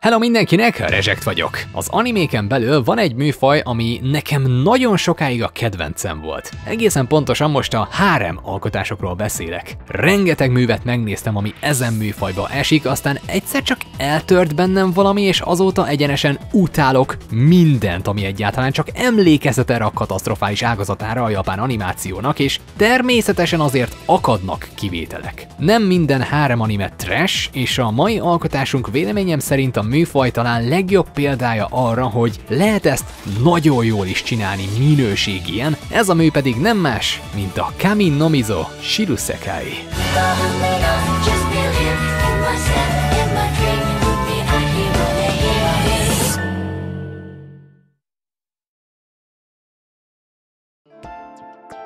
Hello mindenkinek, Rezsekt vagyok. Az animéken belül van egy műfaj, ami nekem nagyon sokáig a kedvencem volt. Egészen pontosan most a hárem alkotásokról beszélek. Rengeteg művet megnéztem, ami ezen műfajba esik, aztán egyszer csak eltört bennem valami, és azóta egyenesen utálok mindent, ami egyáltalán csak emlékeztet erre a katasztrofális ágazatára a japán animációnak, és természetesen azért akadnak kivételek. Nem minden hárem anime trash, és a mai alkotásunk véleményem szerint a műfaj talán legjobb példája arra, hogy lehet ezt nagyon jól is csinálni minőségien, ez a mű pedig nem más, mint a Kami no Mizo Shirusekai.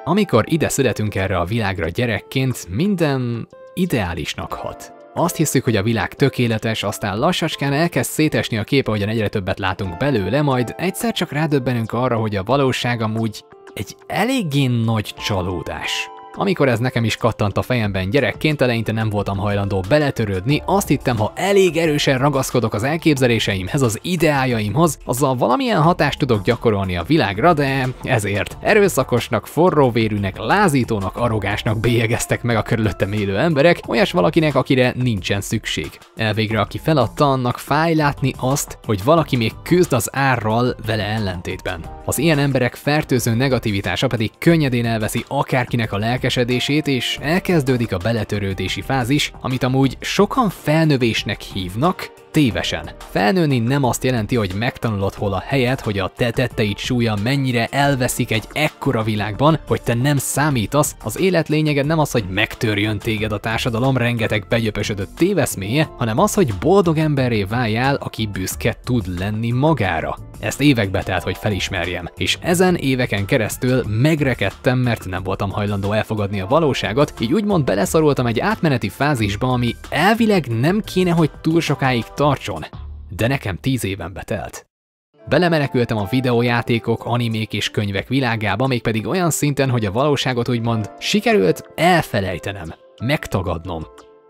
Amikor ide születünk erre a világra gyerekként, minden ideálisnak hat. Azt hiszük, hogy a világ tökéletes, aztán lassacskán elkezd szétesni a képe, ahogyan egyre többet látunk belőle, majd egyszer csak rádöbbenünk arra, hogy a valóság amúgy egy eléggé nagy csalódás. Amikor ez nekem is kattant a fejemben gyerekként, eleinte nem voltam hajlandó beletörődni, azt hittem, ha elég erősen ragaszkodok az elképzeléseimhez, az ideájaimhoz, azzal valamilyen hatást tudok gyakorolni a világra, de ezért erőszakosnak, forróvérűnek, lázítónak, arrogásnak bélyegeztek meg a körülöttem élő emberek, olyas valakinek, akire nincsen szükség. Elvégre aki feladta, annak fáj látni azt, hogy valaki még küzd az árral vele ellentétben. Az ilyen emberek fertőző negativitása pedig könnyedén elveszi akárkinek a lelk lelkesedését, és elkezdődik a beletörődési fázis, amit amúgy sokan felnövésnek hívnak, tévesen. Felnőni nem azt jelenti, hogy megtanulod hol a helyet, hogy a te tetteid súlya mennyire elveszik egy ekkora világban, hogy te nem számítasz, az élet lényege nem az, hogy megtörjön téged a társadalom rengeteg begyöpösödött téveszméje, hanem az, hogy boldog emberré váljál, aki büszke tud lenni magára. Ezt évekbe telt, hogy felismerjem, és ezen éveken keresztül megrekedtem, mert nem voltam hajlandó elfogadni a valóságot, így úgymond beleszorultam egy átmeneti fázisba, ami elvileg nem kéne, hogy túl sokáig tartson, de nekem tíz éven betelt. Belemenekültem a videójátékok, animék és könyvek világába, mégpedig olyan szinten, hogy a valóságot úgymond sikerült elfelejtenem, megtagadnom.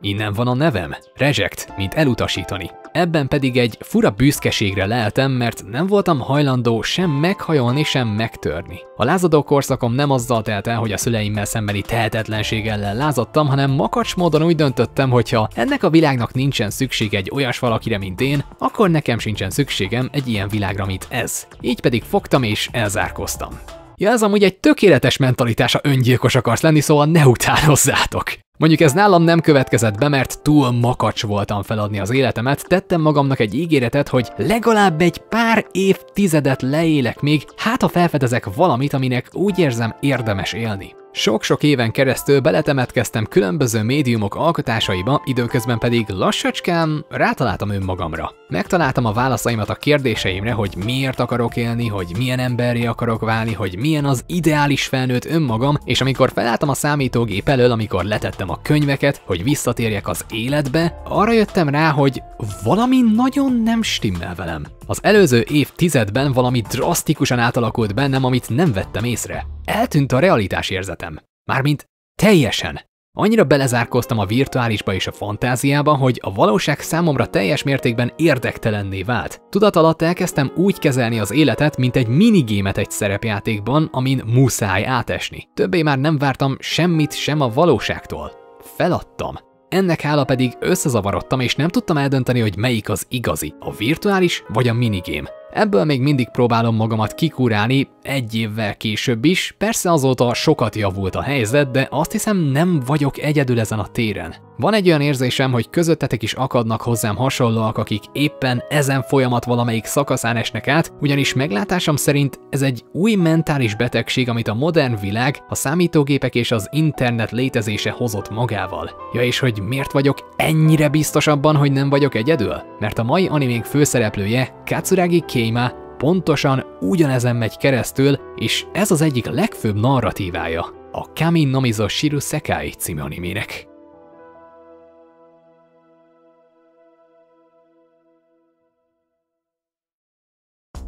Innen van a nevem, reject, mint elutasítani. Ebben pedig egy fura büszkeségre leltem, mert nem voltam hajlandó sem meghajolni, sem megtörni. A lázadó korszakom nem azzal telt el, hogy a szüleimmel szembeni tehetetlenség ellen lázadtam, hanem makacs módon úgy döntöttem, hogy ha ennek a világnak nincsen szükség egy olyas valakire, mint én, akkor nekem sincsen szükségem egy ilyen világra, mint ez. Így pedig fogtam és elzárkoztam. Ja, ez amúgy egy tökéletes mentalitása öngyilkos akarsz lenni, szóval ne utánozzátok! Mondjuk ez nálam nem következett be, mert túl makacs voltam feladni az életemet, tettem magamnak egy ígéretet, hogy legalább egy pár évtizedet leélek még, hát ha felfedezek valamit, aminek úgy érzem érdemes élni. Sok-sok éven keresztül beletemetkeztem különböző médiumok alkotásaiba, időközben pedig lassacskán rátaláltam önmagamra. Megtaláltam a válaszaimat a kérdéseimre, hogy miért akarok élni, hogy milyen emberi akarok válni, hogy milyen az ideális felnőtt önmagam, és amikor felálltam a számítógép elől, amikor letettem a könyveket, hogy visszatérjek az életbe, arra jöttem rá, hogy valami nagyon nem stimmel velem. Az előző évtizedben valami drasztikusan átalakult bennem, amit nem vettem észre. Eltűnt a realitás érzetem. Mármint teljesen. Annyira belezárkoztam a virtuálisba és a fantáziába, hogy a valóság számomra teljes mértékben érdektelenné vált. Tudat alatt elkezdtem úgy kezelni az életet, mint egy minigémet egy szerepjátékban, amin muszáj átesni. Többé már nem vártam semmit sem a valóságtól. Feladtam. Ennek hála pedig összezavarodtam, és nem tudtam eldönteni, hogy melyik az igazi, a virtuális vagy a minigame. Ebből még mindig próbálom magamat kikurálni, egy évvel később is, persze azóta sokat javult a helyzet, de azt hiszem nem vagyok egyedül ezen a téren. Van egy olyan érzésem, hogy közöttetek is akadnak hozzám hasonlóak, akik éppen ezen folyamat valamelyik szakaszán esnek át, ugyanis meglátásom szerint ez egy új mentális betegség, amit a modern világ, a számítógépek és az internet létezése hozott magával. Ja és hogy miért vagyok ennyire biztos abban, hogy nem vagyok egyedül? Mert a mai animénk főszereplője Katsuragi Keima pontosan ugyanezen megy keresztül, és ez az egyik legfőbb narratívája a Kami no Mizo Shiru Sekai című animének.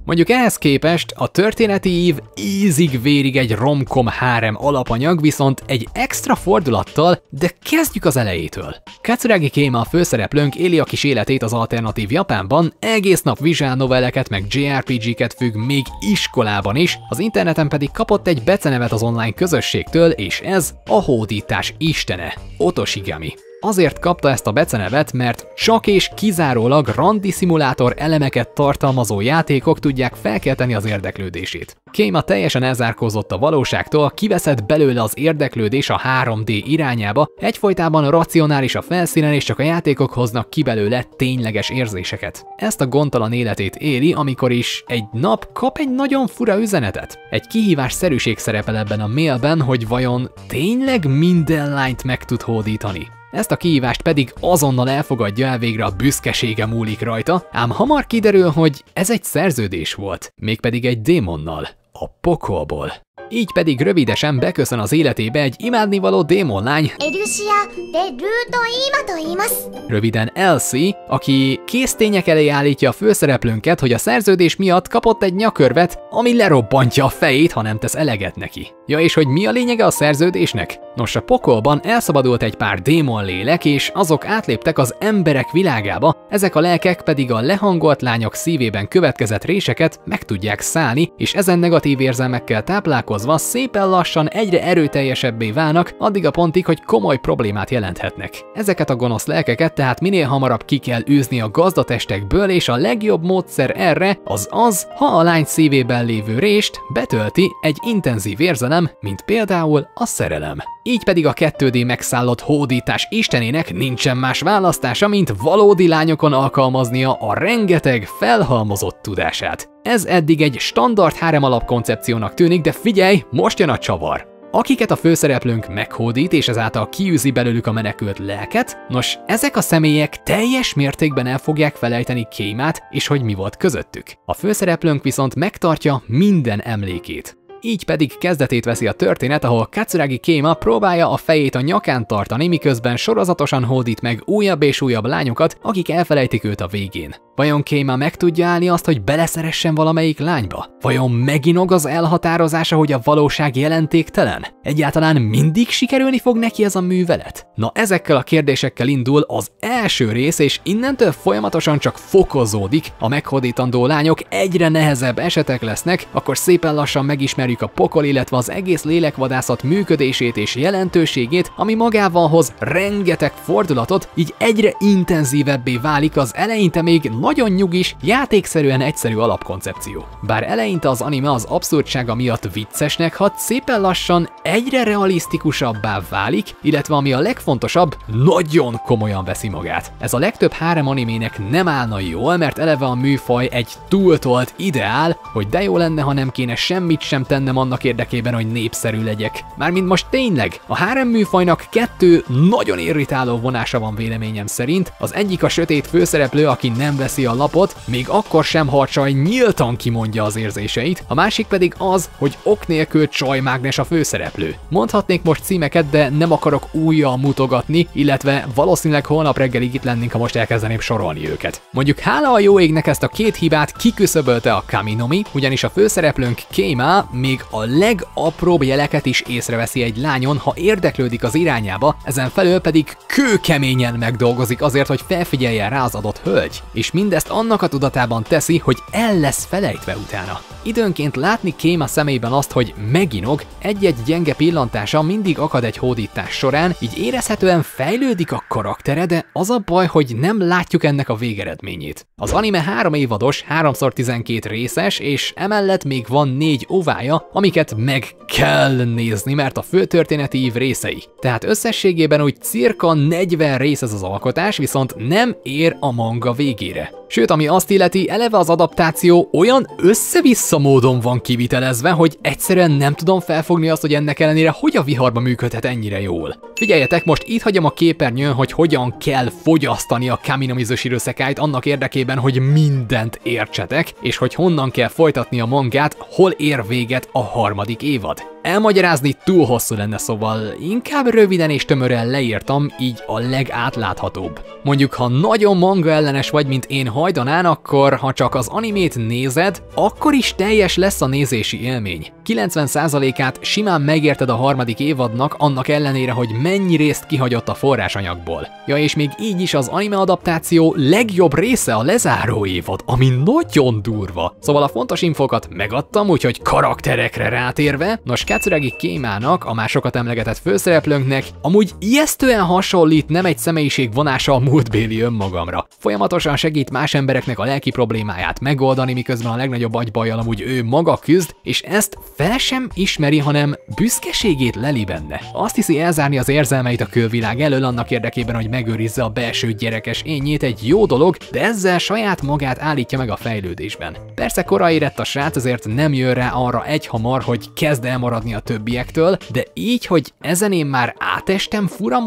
Mondjuk ehhez képest a történeti ív ízig-vérig egy romkom hárem alapanyag, viszont egy extra fordulattal, de kezdjük az elejétől. Katsuragi Kéma a főszereplőnk éli a kis életét az alternatív Japánban, egész nap vizsgál noveleket meg JRPG-ket függ még iskolában is, az interneten pedig kapott egy becenevet az online közösségtől, és ez a hódítás istene, Otoshigami. Azért kapta ezt a becenevet, mert csak és kizárólag randi szimulátor elemeket tartalmazó játékok tudják felkelteni az érdeklődését. Kéma teljesen elzárkózott a valóságtól, kiveszett belőle az érdeklődés a 3D irányába, egyfolytában racionális a felszínen és csak a játékok hoznak ki belőle tényleges érzéseket. Ezt a gondtalan életét éli, amikor is egy nap kap egy nagyon fura üzenetet. Egy kihívás szerűség szerepel ebben a mailben, hogy vajon tényleg minden lányt meg tud hódítani. Ezt a kihívást pedig azonnal elfogadja el végre a büszkesége múlik rajta, ám hamar kiderül, hogy ez egy szerződés volt, mégpedig egy démonnal, a pokolból. Így pedig rövidesen beköszön az életébe egy imádnivaló démonlány, röviden Elsie, aki késztények elé állítja a főszereplőnket, hogy a szerződés miatt kapott egy nyakörvet, ami lerobbantja a fejét, ha nem tesz eleget neki. Ja és hogy mi a lényege a szerződésnek? Nos, a pokolban elszabadult egy pár démon lélek, és azok átléptek az emberek világába, ezek a lelkek pedig a lehangolt lányok szívében következett réseket meg tudják szállni, és ezen negatív érzelmekkel táplálkozva szépen lassan egyre erőteljesebbé válnak, addig a pontig, hogy komoly problémát jelenthetnek. Ezeket a gonosz lelkeket tehát minél hamarabb ki kell űzni a gazdatestekből, és a legjobb módszer erre az az, ha a lány szívében lévő rést betölti egy intenzív érzelem, mint például a szerelem. Így pedig a 2D megszállott hódítás istenének nincsen más választása, mint valódi lányokon alkalmaznia a rengeteg felhalmozott tudását. Ez eddig egy standard hárem alapkoncepciónak tűnik, de figyelj, most jön a csavar akiket a főszereplőnk meghódít és ezáltal kiűzi belőlük a menekült lelket, nos, ezek a személyek teljes mértékben el fogják felejteni Kémát és hogy mi volt közöttük. A főszereplőnk viszont megtartja minden emlékét. Így pedig kezdetét veszi a történet, ahol Katsuragi Kéma próbálja a fejét a nyakán tartani, miközben sorozatosan hódít meg újabb és újabb lányokat, akik elfelejtik őt a végén. Vajon Kéma meg tudja állni azt, hogy beleszeressen valamelyik lányba? Vajon meginog az elhatározása, hogy a valóság jelentéktelen? Egyáltalán mindig sikerülni fog neki ez a művelet? Na ezekkel a kérdésekkel indul az első rész, és innentől folyamatosan csak fokozódik, a meghódítandó lányok egyre nehezebb esetek lesznek, akkor szépen lassan megismerjük a pokol, illetve az egész lélekvadászat működését és jelentőségét, ami magával hoz rengeteg fordulatot, így egyre intenzívebbé válik az eleinte még nagyon nyugis, játékszerűen egyszerű alapkoncepció. Bár eleinte az anime az abszurdsága miatt viccesnek hat, szépen lassan egyre realisztikusabbá válik, illetve ami a legfontosabb, nagyon komolyan veszi magát. Ez a legtöbb hárem animének nem állna jól, mert eleve a műfaj egy túltolt ideál, hogy de jó lenne, ha nem kéne semmit sem tennem annak érdekében, hogy népszerű legyek. Mármint most tényleg, a hárem műfajnak kettő nagyon irritáló vonása van véleményem szerint, az egyik a sötét főszereplő, aki nem vesz veszi a lapot, még akkor sem, ha a csaj nyíltan kimondja az érzéseit, a másik pedig az, hogy ok nélkül csajmágnes a főszereplő. Mondhatnék most címeket, de nem akarok újjal mutogatni, illetve valószínűleg holnap reggelig itt lennénk, ha most elkezdeném sorolni őket. Mondjuk hála a jó égnek ezt a két hibát kiküszöbölte a Kaminomi, ugyanis a főszereplőnk Kéma még a legapróbb jeleket is észreveszi egy lányon, ha érdeklődik az irányába, ezen felül pedig kőkeményen megdolgozik azért, hogy felfigyeljen rá az adott hölgy. És mindezt annak a tudatában teszi, hogy el lesz felejtve utána. Időnként látni kém a szemében azt, hogy meginog, egy-egy gyenge pillantása mindig akad egy hódítás során, így érezhetően fejlődik a karaktere, de az a baj, hogy nem látjuk ennek a végeredményét. Az anime három évados, 3x12 részes, és emellett még van négy ovája, amiket meg kell nézni, mert a főtörténeti ív részei. Tehát összességében úgy cirka 40 rész ez az alkotás, viszont nem ér a manga végére. Sőt, ami azt illeti, eleve az adaptáció olyan össze-vissza módon van kivitelezve, hogy egyszerűen nem tudom felfogni azt, hogy ennek ellenére hogy a viharba működhet ennyire jól. Figyeljetek, most itt hagyom a képernyőn, hogy hogyan kell fogyasztani a Kaminomi Zoshirosekáit annak érdekében, hogy mindent értsetek, és hogy honnan kell folytatni a mangát, hol ér véget a harmadik évad. Elmagyarázni túl hosszú lenne, szóval inkább röviden és tömören leírtam, így a legátláthatóbb. Mondjuk, ha nagyon manga ellenes vagy, mint én hajdanán, akkor ha csak az animét nézed, akkor is teljes lesz a nézési élmény. 90%-át simán megérted a harmadik évadnak, annak ellenére, hogy mennyi részt kihagyott a forrásanyagból. Ja, és még így is az anime adaptáció legjobb része a lezáró évad, ami nagyon durva. Szóval a fontos infokat megadtam, úgyhogy karakterekre rátérve, nos Katsuragi Kémának, a másokat emlegetett főszereplőnknek, amúgy ijesztően hasonlít nem egy személyiség vonása a múltbéli önmagamra. Folyamatosan segít más embereknek a lelki problémáját megoldani, miközben a legnagyobb agybajjal amúgy ő maga küzd, és ezt fel sem ismeri, hanem büszkeségét leli benne. Azt hiszi elzárni az érzelmeit a külvilág elől annak érdekében, hogy megőrizze a belső gyerekes ényét egy jó dolog, de ezzel saját magát állítja meg a fejlődésben. Persze korai érett a srác, ezért nem jön rá arra egy hamar, hogy kezd elmaradni a többiektől, de így, hogy ezen én már átestem fura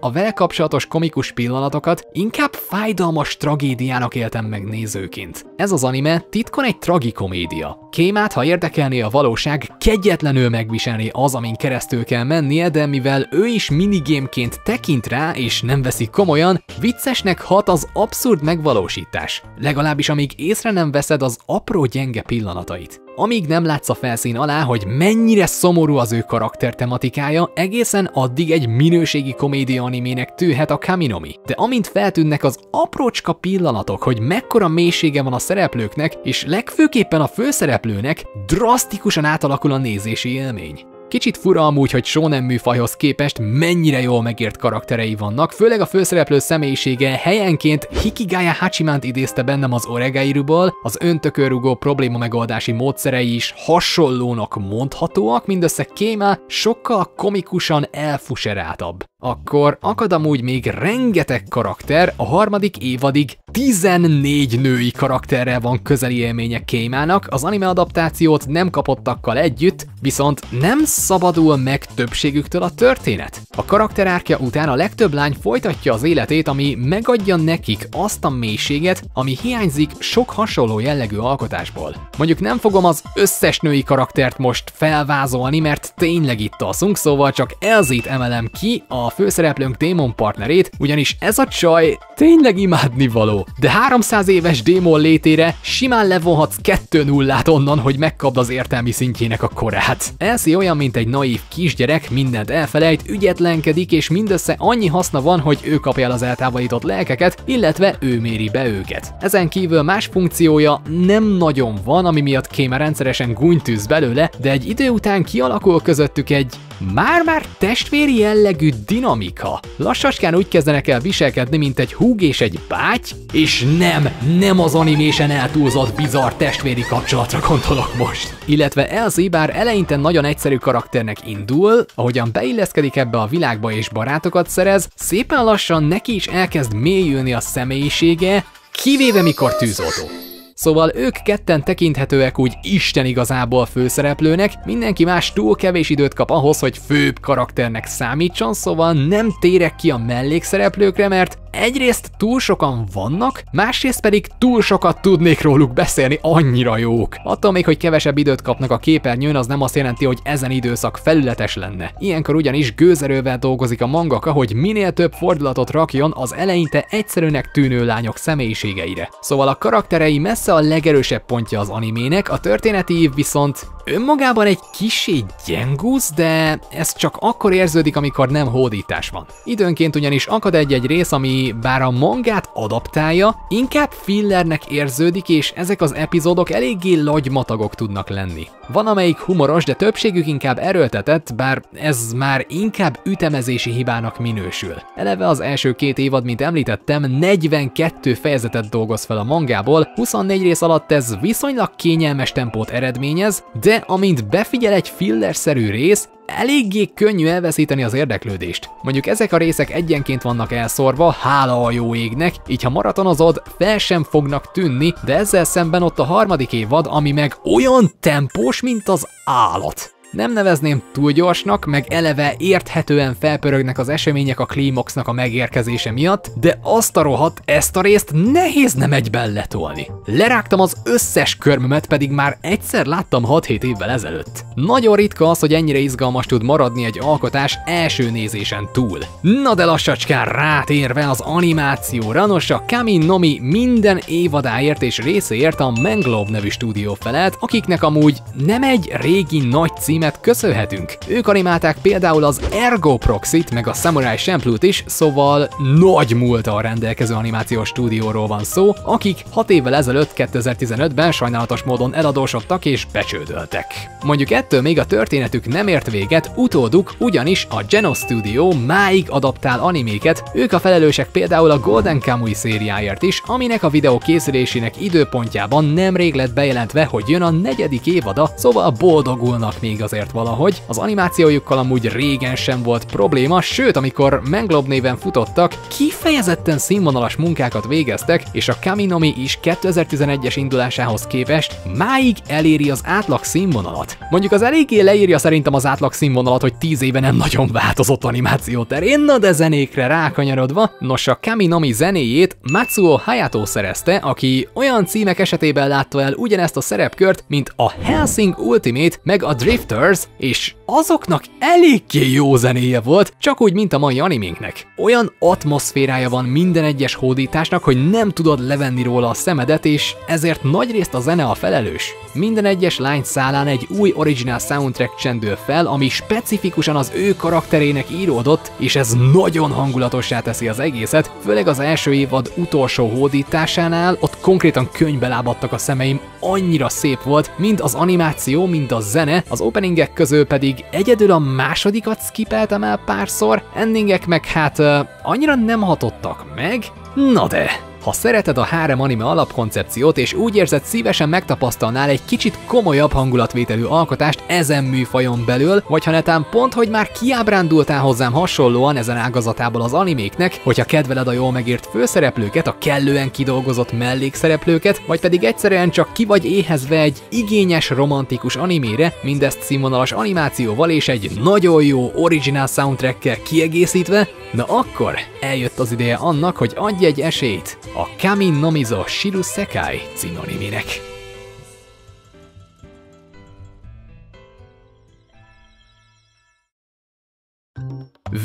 a vele kapcsolatos komikus pillanatokat, inkább fájdalmas tragédiának éltem meg nézőként. Ez az anime titkon egy tragikomédia. Kémát, ha érdekelné a valóság, kegyetlenül megviselni az, amin keresztül kell mennie, de mivel ő is minigémként tekint rá és nem veszi komolyan, viccesnek hat az abszurd megvalósítás. Legalábbis amíg észre nem veszed az apró gyenge pillanatait. Amíg nem látsz a felszín alá, hogy mennyire szomorú az ő karakter tematikája, egészen addig egy minőségi komédia animének tűhet a Kaminomi. De amint feltűnnek az aprócska pillanatok, hogy mekkora mélysége van a szereplőknek, és legfőképpen a főszereplőnek, drasztikusan átalakul a nézési élmény. Kicsit fura amúgy, hogy shonen műfajhoz képest mennyire jól megért karakterei vannak, főleg a főszereplő személyisége helyenként Hikigaya Hachimant idézte bennem az Oregairuból, az öntökörrugó probléma megoldási módszerei is hasonlónak mondhatóak, mindössze Kéma sokkal komikusan elfuseráltabb. Akkor akad amúgy még rengeteg karakter, a harmadik évadig 14 női karakterrel van közeli élménye Kémának, az anime adaptációt nem kapottakkal együtt, viszont nem szabadul meg többségüktől a történet. A karakterárkja után a legtöbb lány folytatja az életét, ami megadja nekik azt a mélységet, ami hiányzik sok hasonló jellegű alkotásból. Mondjuk nem fogom az összes női karaktert most felvázolni, mert tényleg itt alszunk, szóval csak Elzét emelem ki, a főszereplőnk démon partnerét, ugyanis ez a csaj tényleg imádni való. De 300 éves démon létére simán levonhatsz 2 nullát onnan, hogy megkapd az értelmi szintjének a korát. Elsie olyan, mint egy naív kisgyerek, mindent elfelejt, ügyetlenkedik, és mindössze annyi haszna van, hogy ő kapja el az eltávolított lelkeket, illetve ő méri be őket. Ezen kívül más funkciója nem nagyon van, ami miatt Kéma rendszeresen gúnytűz belőle, de egy idő után kialakul közöttük egy már-már testvéri jellegű dinamika. Lassaskán úgy kezdenek el viselkedni, mint egy húg és egy báty, és nem, nem az animésen eltúlzott bizarr testvéri kapcsolatra gondolok most. Illetve Elsie bár eleinte nagyon egyszerű karakternek indul, ahogyan beilleszkedik ebbe a világba és barátokat szerez, szépen lassan neki is elkezd mélyülni a személyisége, kivéve mikor tűzoltó. Szóval ők ketten tekinthetőek úgy Isten igazából főszereplőnek, mindenki más túl kevés időt kap ahhoz, hogy főbb karakternek számítson, szóval nem térek ki a mellékszereplőkre, mert egyrészt túl sokan vannak, másrészt pedig túl sokat tudnék róluk beszélni, annyira jók. Attól még, hogy kevesebb időt kapnak a képernyőn, az nem azt jelenti, hogy ezen időszak felületes lenne. Ilyenkor ugyanis gőzerővel dolgozik a mangaka, hogy minél több fordulatot rakjon az eleinte egyszerűnek tűnő lányok személyiségeire. Szóval a karakterei messze a legerősebb pontja az animének, a történeti ív viszont önmagában egy kisé gyengúz, de ez csak akkor érződik, amikor nem hódítás van. Időnként ugyanis akad egy-egy rész, ami bár a mangát adaptálja, inkább fillernek érződik, és ezek az epizódok eléggé lagymatagok tudnak lenni. Van amelyik humoros, de többségük inkább erőltetett, bár ez már inkább ütemezési hibának minősül. Eleve az első két évad, mint említettem, 42 fejezetet dolgoz fel a mangából, 24 rész alatt ez viszonylag kényelmes tempót eredményez, de amint befigyel egy fillerszerű rész, eléggé könnyű elveszíteni az érdeklődést. Mondjuk ezek a részek egyenként vannak elszorva, hála a jó égnek, így ha maratonozod, fel sem fognak tűnni, de ezzel szemben ott a harmadik évad, ami meg olyan tempós, mint az állat. Nem nevezném túl gyorsnak, meg eleve érthetően felpörögnek az események a klímoxnak a megérkezése miatt, de azt a rohadt, ezt a részt nehéz nem egyben letolni. Lerágtam az összes körmömet, pedig már egyszer láttam 6-7 évvel ezelőtt. Nagyon ritka az, hogy ennyire izgalmas tud maradni egy alkotás első nézésen túl. Na de lassacskán rátérve az animációra, nos a Kami Nomi minden évadáért és részéért a Manglove nevű stúdió felelt, akiknek amúgy nem egy régi nagy címet köszönhetünk. Ők animálták például az Ergo Proxit meg a Samurai Champloo-t is, szóval nagy múltal rendelkező animációs stúdióról van szó, akik 6 évvel ezelőtt 2015-ben sajnálatos módon eladósodtak és becsődöltek. Mondjuk ettől még a történetük nem ért véget, utóduk ugyanis a Geno Studio máig adaptál animéket, ők a felelősek például a Golden Kamuy szériáért is, aminek a videó készülésének időpontjában nemrég lett bejelentve, hogy jön a negyedik évada, szóval boldogulnak még azért valahogy. Az animációjukkal amúgy régen sem volt probléma, sőt, amikor Menglob néven futottak, kifejezetten színvonalas munkákat végeztek, és a Kaminomi is 2011-es indulásához képest máig eléri az átlag színvonalat. Mondjuk az eléggé leírja szerintem az átlag színvonalat, hogy 10 éve nem nagyon változott animáció terén, na de zenékre rákanyarodva, nos a Kaminomi zenéjét Matsuo Hayato szerezte, aki olyan címek esetében látta el ugyanezt a szerepkört, mint a Helsing Ultimate meg a Drifters, és azoknak eléggé jó zenéje volt, csak úgy, mint a mai animénknek. Olyan atmoszférája van minden egyes hódításnak, hogy nem tudod levenni róla a szemedet, és ezért nagyrészt a zene a felelős. Minden egyes lány szálán egy új original soundtrack csendül fel, ami specifikusan az ő karakterének íródott, és ez nagyon hangulatossá teszi az egészet, főleg az első évad utolsó hódításánál, ott konkrétan könyvbe lábadtak a szemeim, annyira szép volt, mind az animáció, mind a zene, az openingek közül pedig egyedül a másodikat skipeltem el párszor, endingek meg hát uh, annyira nem hatottak meg, na de... Ha szereted a három anime alapkoncepciót és úgy érzed szívesen megtapasztalnál egy kicsit komolyabb hangulatvételű alkotást ezen műfajon belül, vagy ha netán pont, hogy már kiábrándultál hozzám hasonlóan ezen ágazatából az animéknek, hogyha kedveled a jól megírt főszereplőket, a kellően kidolgozott mellékszereplőket, vagy pedig egyszerűen csak ki vagy éhezve egy igényes romantikus animére, mindezt színvonalas animációval és egy nagyon jó original soundtrackkel kiegészítve, na akkor eljött az ideje annak, hogy adj egy esélyt a Kami Nomizo Shiru Sekai című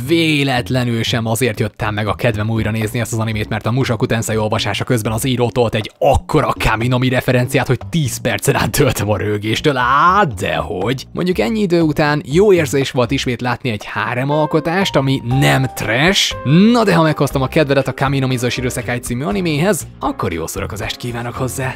Véletlenül sem azért jöttem meg a kedvem újra nézni ezt az animét, mert a Musaku Tensei olvasása közben az író egy akkora Kaminomi referenciát, hogy 10 percen át töltem a rögéstől. Á, dehogy! Mondjuk ennyi idő után jó érzés volt ismét látni egy hárem alkotást, ami nem trash. Na de ha meghoztam a kedvedet a Kaminomi Zoshiru Sekai című animéhez, akkor jó szórakozást kívánok hozzá!